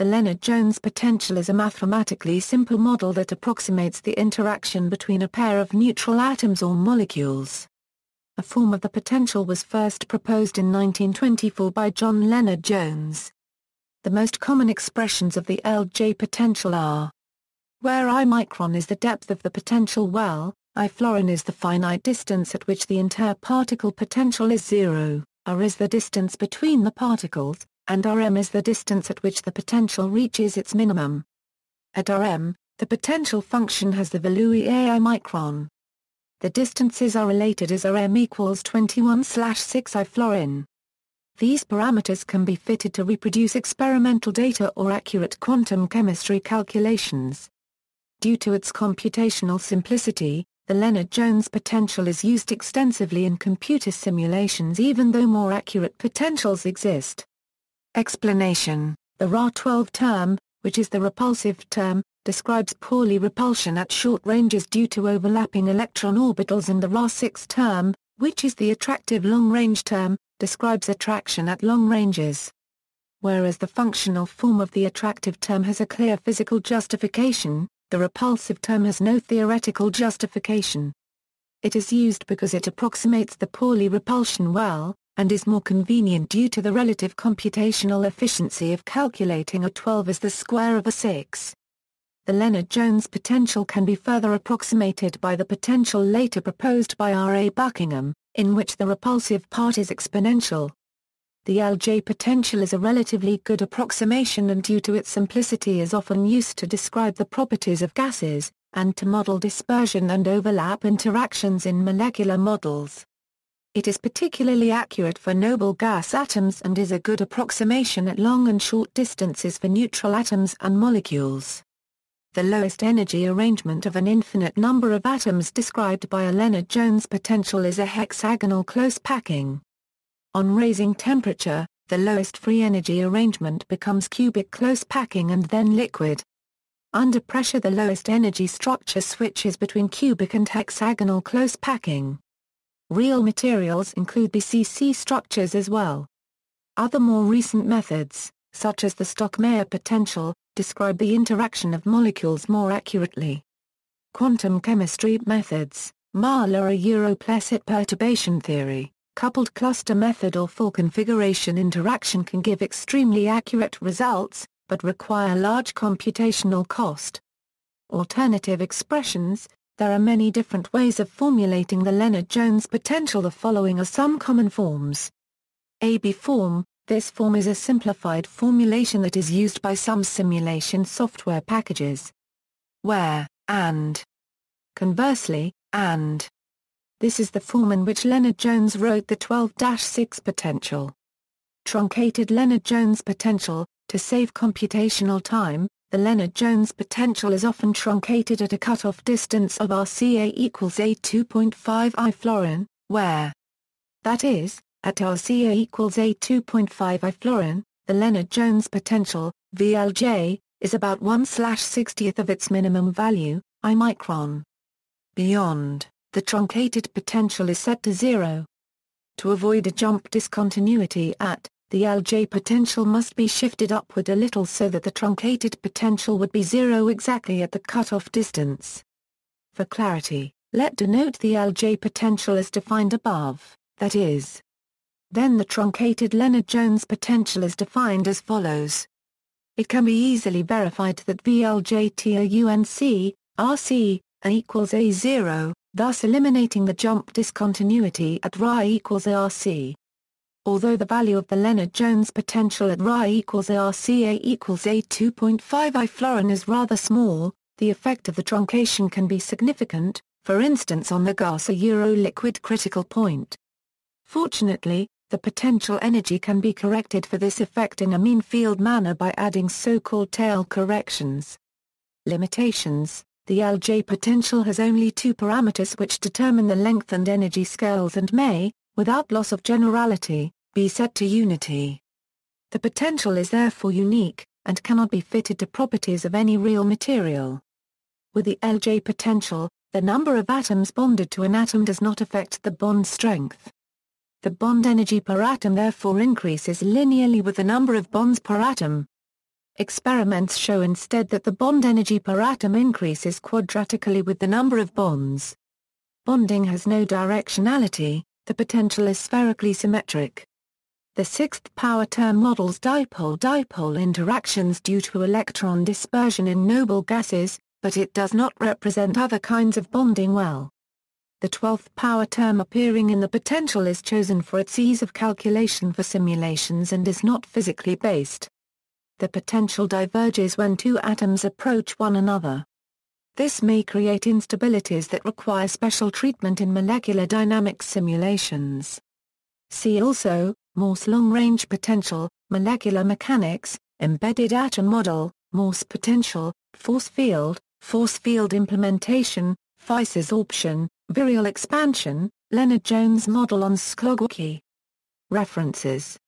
the Lennard-Jones potential is a mathematically simple model that approximates the interaction between a pair of neutral atoms or molecules. A form of the potential was first proposed in 1924 by John Lennard-Jones. The most common expressions of the LJ potential are where I micron is the depth of the potential well, I florin is the finite distance at which the interparticle potential is zero, r is the distance between the particles, and Rm is the distance at which the potential reaches its minimum. At Rm, the potential function has the value AI micron. The distances are related as Rm equals 21 slash 6 I florin. These parameters can be fitted to reproduce experimental data or accurate quantum chemistry calculations. Due to its computational simplicity, the Lennard-Jones potential is used extensively in computer simulations even though more accurate potentials exist. Explanation The Ra-12 term, which is the repulsive term, describes Pauli repulsion at short ranges due to overlapping electron orbitals and the Ra-6 term, which is the attractive long-range term, describes attraction at long ranges. Whereas the functional form of the attractive term has a clear physical justification, the repulsive term has no theoretical justification. It is used because it approximates the Pauli repulsion well, and is more convenient due to the relative computational efficiency of calculating a 12 as the square of a 6. The Lennard-Jones potential can be further approximated by the potential later proposed by R. A. Buckingham, in which the repulsive part is exponential. The LJ potential is a relatively good approximation and due to its simplicity is often used to describe the properties of gases, and to model dispersion and overlap interactions in molecular models. It is particularly accurate for noble gas atoms and is a good approximation at long and short distances for neutral atoms and molecules. The lowest energy arrangement of an infinite number of atoms described by a Lennard-Jones potential is a hexagonal close packing. On raising temperature, the lowest free energy arrangement becomes cubic close packing and then liquid. Under pressure the lowest energy structure switches between cubic and hexagonal close packing. Real materials include BCC structures as well. Other more recent methods, such as the Stockmayer potential, describe the interaction of molecules more accurately. Quantum chemistry methods, Mahler Europlecit perturbation theory, coupled cluster method or full configuration interaction can give extremely accurate results, but require large computational cost. Alternative expressions There are many different ways of formulating the Lennard-Jones potential the following are some common forms. AB form, this form is a simplified formulation that is used by some simulation software packages. Where, and. Conversely, and. This is the form in which Lennard-Jones wrote the 12-6 potential. Truncated Lennard-Jones potential, to save computational time, the Lennard-Jones potential is often truncated at a cutoff distance of RCA equals A 2.5 I florin, where that is, at RCA equals A 2.5 I florin, the Lennard-Jones potential, VLJ, is about 1 60th of its minimum value, I micron. Beyond the truncated potential is set to zero. To avoid a jump discontinuity at, the LJ potential must be shifted upward a little so that the truncated potential would be zero exactly at the cutoff distance. For clarity, let denote the LJ potential as defined above, that is. Then the truncated Lennard-Jones potential is defined as follows. It can be easily verified that VLJ UNC, RC, equals A0, thus eliminating the jump discontinuity at Ra equals ARC. Although the value of the Lennard-Jones potential at Ra equals ARCA equals A 2.5 I florin is rather small, the effect of the truncation can be significant, for instance on the gas a Euro liquid critical point. Fortunately, the potential energy can be corrected for this effect in a mean field manner by adding so-called tail corrections. Limitations the LJ potential has only two parameters which determine the length and energy scales and may, without loss of generality, be set to unity. The potential is therefore unique, and cannot be fitted to properties of any real material. With the LJ potential, the number of atoms bonded to an atom does not affect the bond strength. The bond energy per atom therefore increases linearly with the number of bonds per atom. Experiments show instead that the bond energy per atom increases quadratically with the number of bonds. Bonding has no directionality, the potential is spherically symmetric. The sixth power term models dipole-dipole interactions due to electron dispersion in noble gases, but it does not represent other kinds of bonding well. The twelfth power term appearing in the potential is chosen for its ease of calculation for simulations and is not physically based. The potential diverges when two atoms approach one another. This may create instabilities that require special treatment in molecular dynamics simulations. See also, Morse long-range potential, molecular mechanics, embedded atom model, Morse potential, force field, force field implementation, Physisorption, virial expansion, Lennard Jones model on Shklovsky. References